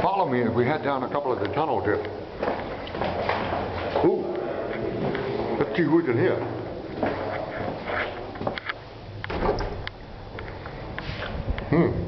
Follow me as we head down a couple of the tunnels here. Ooh, let's see who's in here. Hmm.